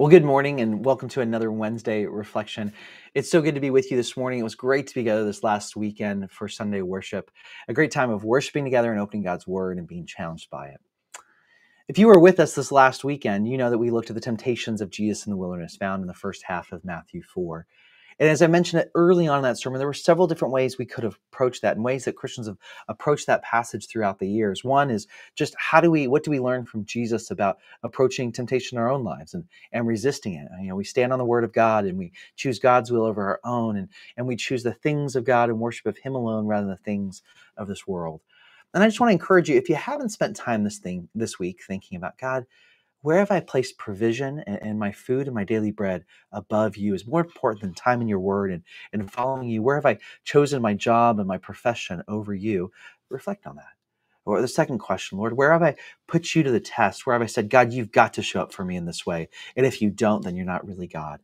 Well, good morning and welcome to another Wednesday reflection. It's so good to be with you this morning. It was great to be together this last weekend for Sunday worship, a great time of worshiping together and opening God's word and being challenged by it. If you were with us this last weekend, you know that we looked at the temptations of Jesus in the wilderness found in the first half of Matthew 4. And as I mentioned early on in that sermon, there were several different ways we could have approached that and ways that Christians have approached that passage throughout the years. One is just how do we, what do we learn from Jesus about approaching temptation in our own lives and, and resisting it? You know, we stand on the word of God and we choose God's will over our own and, and we choose the things of God and worship of Him alone rather than the things of this world. And I just want to encourage you, if you haven't spent time this thing this week thinking about God, where have I placed provision and, my food and my daily bread above you is more important than time in your word and, and following you? Where have I chosen my job and my profession over you? Reflect on that. Or the second question, Lord, where have I put you to the test? Where have I said, God, you've got to show up for me in this way? And if you don't, then you're not really God.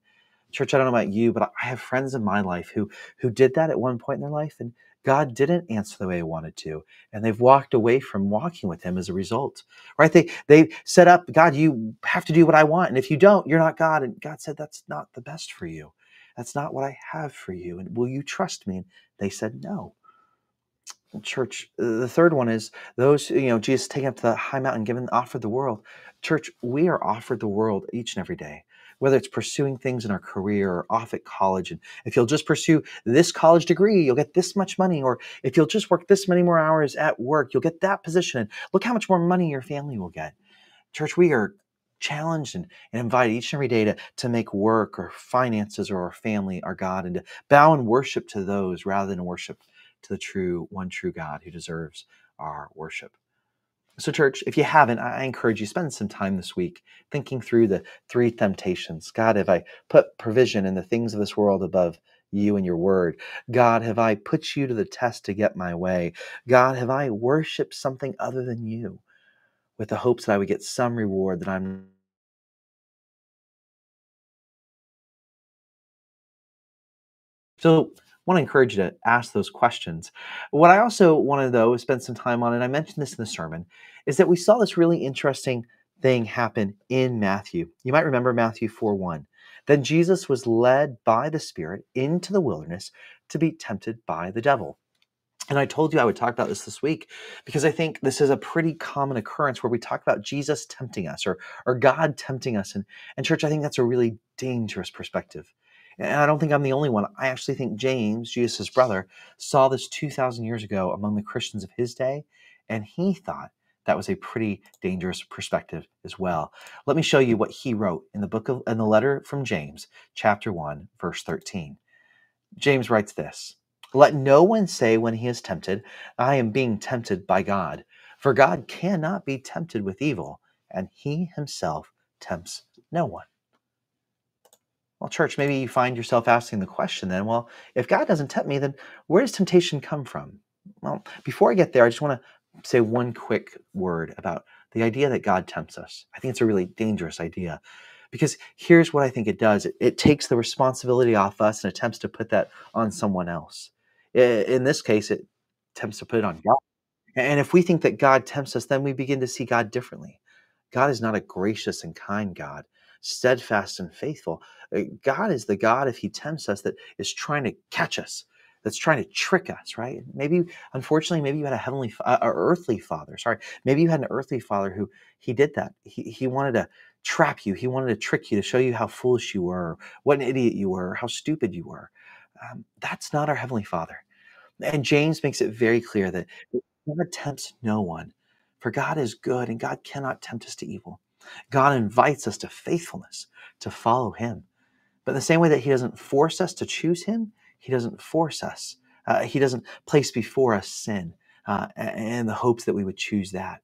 Church, I don't know about you, but I have friends in my life who who did that at one point in their life, and God didn't answer the way I wanted to, and they've walked away from walking with Him as a result. Right? They they set up, God, you have to do what I want, and if you don't, you're not God. And God said, that's not the best for you. That's not what I have for you. And will you trust me? And they said no. Church, the third one is those, you know, Jesus taking up to the high mountain, given offered the world. Church, we are offered the world each and every day whether it's pursuing things in our career or off at college. And if you'll just pursue this college degree, you'll get this much money. Or if you'll just work this many more hours at work, you'll get that position. And look how much more money your family will get. Church, we are challenged and, and invited each and every day to, to make work or finances or our family our God and to bow and worship to those rather than worship to the true, one true God who deserves our worship. So, church, if you haven't, I encourage you spend some time this week thinking through the three temptations. God, have I put provision in the things of this world above you and your word? God, have I put you to the test to get my way? God, have I worshiped something other than you with the hopes that I would get some reward that I'm so want to encourage you to ask those questions. What I also wanted, though, is spend some time on, and I mentioned this in the sermon, is that we saw this really interesting thing happen in Matthew. You might remember Matthew 4 1. Then Jesus was led by the Spirit into the wilderness to be tempted by the devil. And I told you I would talk about this this week because I think this is a pretty common occurrence where we talk about Jesus tempting us or, or God tempting us. And, and, church, I think that's a really dangerous perspective. And I don't think I'm the only one. I actually think James, Jesus' brother, saw this 2,000 years ago among the Christians of his day, and he thought that was a pretty dangerous perspective as well. Let me show you what he wrote in the book of in the letter from James, chapter 1, verse 13. James writes this: Let no one say when he is tempted, I am being tempted by God, for God cannot be tempted with evil, and he himself tempts no one. Well, church, maybe you find yourself asking the question then, well, if God doesn't tempt me, then where does temptation come from? Well, before I get there, I just want to say one quick word about the idea that God tempts us. I think it's a really dangerous idea because here's what I think it does it, it takes the responsibility off us and attempts to put that on someone else. In this case, it attempts to put it on God. And if we think that God tempts us, then we begin to see God differently. God is not a gracious and kind God steadfast and faithful. Uh, God is the God, if He tempts us, that is trying to catch us, that's trying to trick us, right? Maybe, unfortunately, maybe you had a heavenly, uh, earthly father. Sorry, maybe you had an earthly father who He did that. He He wanted to trap you. He wanted to trick you to show you how foolish you were, what an idiot you were, how stupid you were. Um, that's not our heavenly Father. And James makes it very clear that God tempts no one, for God is good and God cannot tempt us to evil. God invites us to faithfulness, to follow Him. But in the same way that He doesn't force us to choose Him, He doesn't force us. Uh, he doesn't place before us sin uh, and the hopes that we would choose that.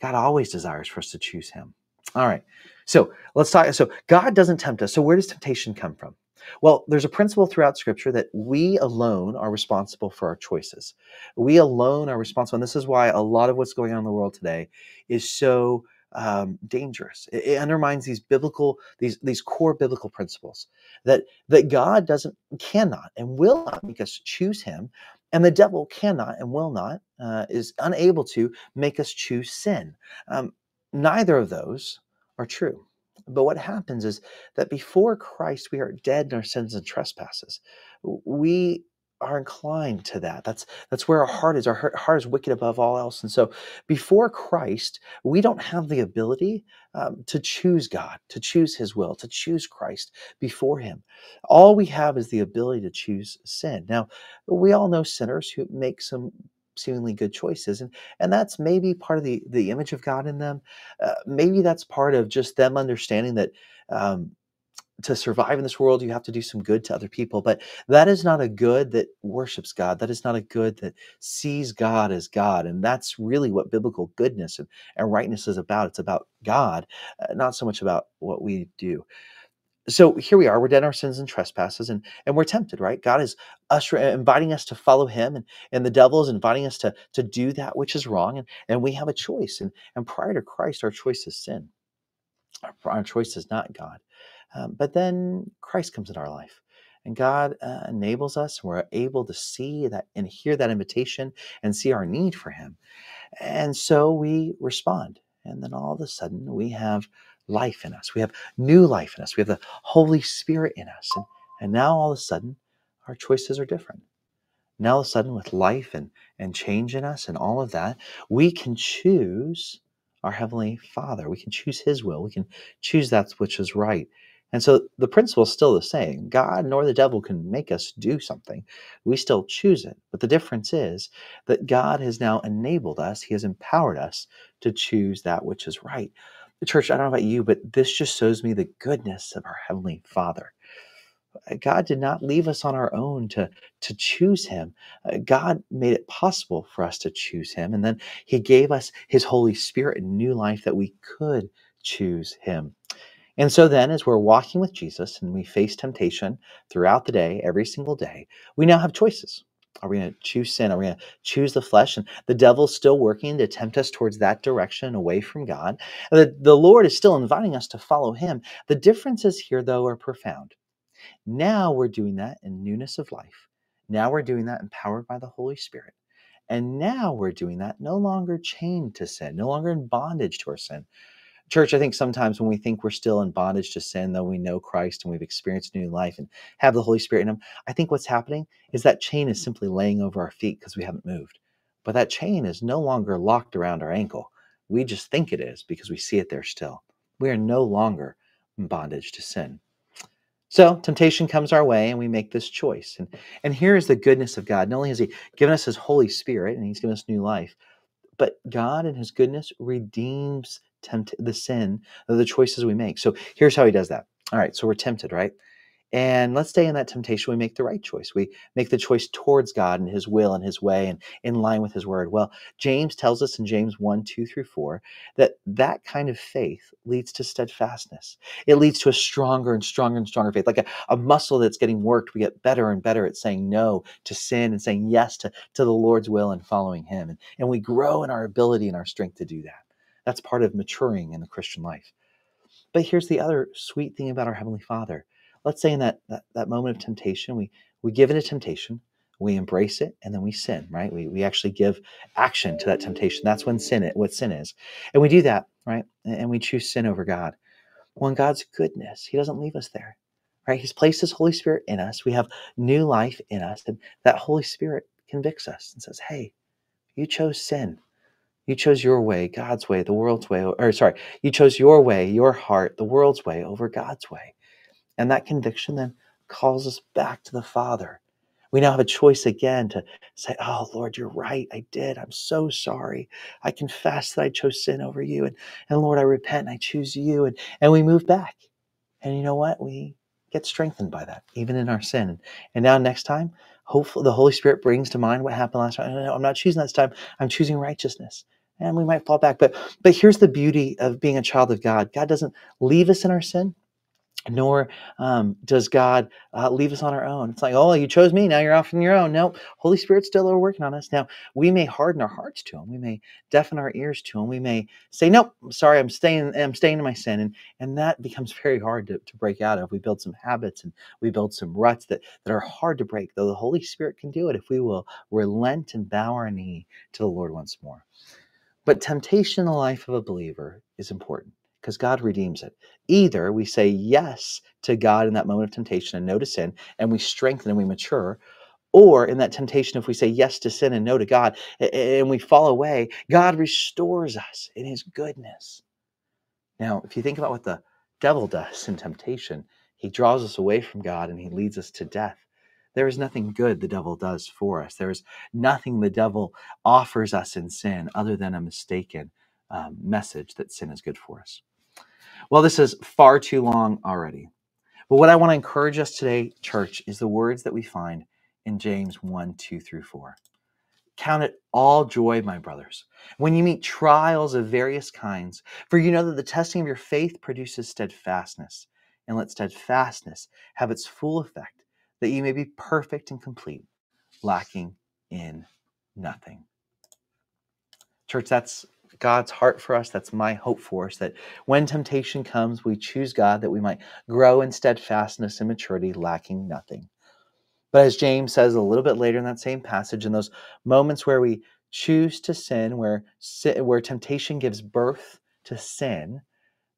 God always desires for us to choose Him. All right. So let's talk. So God doesn't tempt us. So where does temptation come from? Well, there's a principle throughout Scripture that we alone are responsible for our choices. We alone are responsible. And this is why a lot of what's going on in the world today is so um, dangerous. It, it, undermines these biblical, these these core biblical principles that that God doesn't, cannot, and will not make us choose Him, and the devil cannot and will not, uh, is unable to make us choose sin. Um, neither of those are true. But what happens is that before Christ, we are dead in our sins and trespasses. We are inclined to that. That's that's where our heart is. Our heart is wicked above all else. And so, before Christ, we don't have the ability um, to choose God, to choose His will, to choose Christ before Him. All we have is the ability to choose sin. Now, we all know sinners who make some seemingly good choices and and that's maybe part of the the image of god in them uh, maybe that's part of just them understanding that um, to survive in this world, you have to do some good to other people. But that is not a good that worships God. That is not a good that sees God as God. And that's really what biblical goodness and, and rightness is about. It's about God, uh, not so much about what we do. So here we are, we're dead in our sins and trespasses, and, and we're tempted, right? God is us inviting us to follow him, and, and the devil is inviting us to, to do that which is wrong, and, and we have a choice. And, and prior to Christ, our choice is sin. Our, our choice is not God. Um, but then Christ comes in our life. And God uh, enables us, we're able to see that and hear that invitation and see our need for Him. And so we respond. And then all of a sudden, we have life in us. We have new life in us. We have the Holy Spirit in us. And, and now all of a sudden, our choices are different. Now, all of a sudden, with life and, and change in us and all of that, we can choose our Heavenly Father. We can choose His will. We can choose that which is right. And so the principle is still the same. God nor the devil can make us do something. We still choose it. But the difference is that God has now enabled us, He has empowered us to choose that which is right. The church, I don't know about you, but this just shows me the goodness of our Heavenly Father. Uh, God did not leave us on our own to, to choose Him. Uh, God made it possible for us to choose Him. And then He gave us His Holy Spirit and new life that we could choose Him. And so then, as we're walking with Jesus and we face temptation throughout the day, every single day, we now have choices. Are we going to choose sin? Are we going to choose the flesh? And the devil's still working to tempt us towards that direction away from God. The, the Lord is still inviting us to follow him. The differences here, though, are profound. Now we're doing that in newness of life. Now we're doing that empowered by the Holy Spirit. And now we're doing that no longer chained to sin, no longer in bondage to our sin, church, I think sometimes when we think we're still in bondage to sin, though we know Christ and we've experienced new life and have the Holy Spirit in them, I think what's happening is that chain is simply laying over our feet because we haven't moved. But that chain is no longer locked around our ankle. We just think it is because we see it there still. We are no longer in bondage to sin. So temptation comes our way and we make this choice. And, and here is the goodness of God. Not only has He given us His Holy Spirit and He's given us new life, but God in His goodness redeems tempt the sin of the choices we make. So here's how he does that. All right, so we're tempted, right? And let's stay in that temptation. We make the right choice. We make the choice towards God and His will and His way and in line with His word. Well, James tells us in James 1 2 through 4 that that kind of faith leads to steadfastness. It leads to a stronger and stronger and stronger faith, like a, a muscle that's getting worked. We get better and better at saying no to sin and saying yes to, to the Lord's will and following Him. And, and we grow in our ability and our strength to do that. That's part of maturing in the Christian life. But here's the other sweet thing about our Heavenly Father. Let's say in that, that, that moment of temptation, we, we give in to temptation, we embrace it, and then we sin, right? We, we actually give action to that temptation. That's when sin it, what sin is. And we do that, right? And we choose sin over God. Well, God's goodness, He doesn't leave us there, right? He's placed His Holy Spirit in us. We have new life in us, and that Holy Spirit convicts us and says, hey, you chose sin. You chose your way, God's way, the world's way, or sorry, you chose your way, your heart, the world's way over God's way. And that conviction then calls us back to the Father. We now have a choice again to say, Oh, Lord, you're right. I did. I'm so sorry. I confess that I chose sin over you. And, and Lord, I repent and I choose you. And, and we move back. And you know what? We get strengthened by that, even in our sin. And now, next time, hopefully, the Holy Spirit brings to mind what happened last time. No, I'm not choosing that time. I'm choosing righteousness and we might fall back. But but here's the beauty of being a child of God. God doesn't leave us in our sin, nor um, does God uh, leave us on our own. It's like, oh, you chose me, now you're off on your own. No, Holy Spirit still working on us. Now we may harden our hearts to Him, we may deafen our ears to Him, we may say, nope, I'm sorry, I'm staying, I'm staying in my sin, and and that becomes very hard to, to break out of. We build some habits and we build some ruts that that are hard to break. Though the Holy Spirit can do it if we will relent and bow our knee to the Lord once more. But temptation in the life of a believer is important because God redeems it. Either we say yes to God in that moment of temptation and no to sin, and we strengthen and we mature, or in that temptation, if we say yes to sin and no to God and we fall away, God restores us in his goodness. Now, if you think about what the devil does in temptation, he draws us away from God and he leads us to death. There is nothing good the devil does for us. There is nothing the devil offers us in sin other than a mistaken um, message that sin is good for us. Well, this is far too long already. But what I want to encourage us today, church, is the words that we find in James 1 2 through 4. Count it all joy, my brothers, when you meet trials of various kinds, for you know that the testing of your faith produces steadfastness. And let steadfastness have its full effect, that you may be perfect and complete, lacking in nothing. Church, that's God's heart for us. That's my hope for us that when temptation comes, we choose God that we might grow in steadfastness and maturity, lacking nothing. But as James says a little bit later in that same passage, in those moments where we choose to sin, where, where temptation gives birth to sin,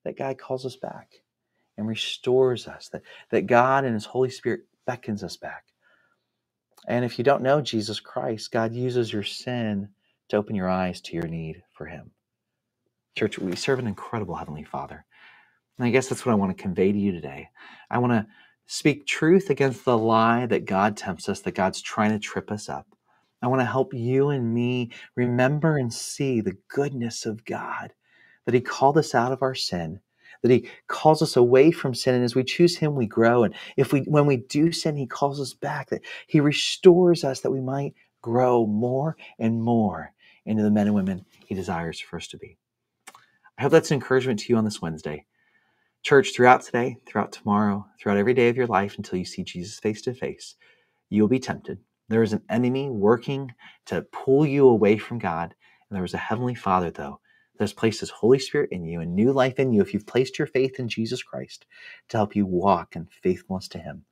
that God calls us back and restores us, that, that God and His Holy Spirit beckons us back. And if you don't know Jesus Christ, God uses your sin to open your eyes to your need for Him. Church, we serve an incredible Heavenly Father. And I guess that's what I want to convey to you today. I want to speak truth against the lie that God tempts us, that God's trying to trip us up. I want to help you and me remember and see the goodness of God, that He called us out of our sin, that He calls us away from sin. And as we choose Him, we grow. And if we, when we do sin, He calls us back, that He restores us, that we might grow more and more into the men and women He desires for us to be. I hope that's an encouragement to you on this Wednesday. Church, throughout today, throughout tomorrow, throughout every day of your life until you see Jesus face to face, you will be tempted. There is an enemy working to pull you away from God. And there is a heavenly Father, though, has placed his Holy Spirit in you and new life in you if you've placed your faith in Jesus Christ to help you walk in faithfulness to him.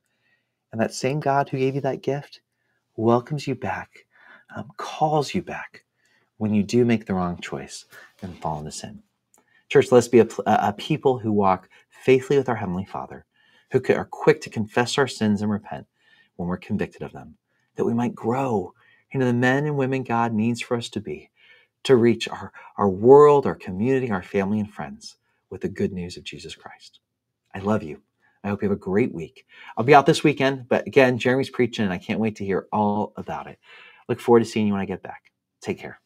And that same God who gave you that gift welcomes you back, um, calls you back when you do make the wrong choice and fall into sin. Church, let's be a, a people who walk faithfully with our Heavenly Father, who are quick to confess our sins and repent when we're convicted of them, that we might grow into the men and women God needs for us to be, to reach our, our world, our community, our family, and friends with the good news of Jesus Christ. I love you. I hope you have a great week. I'll be out this weekend, but again, Jeremy's preaching, and I can't wait to hear all about it. Look forward to seeing you when I get back. Take care.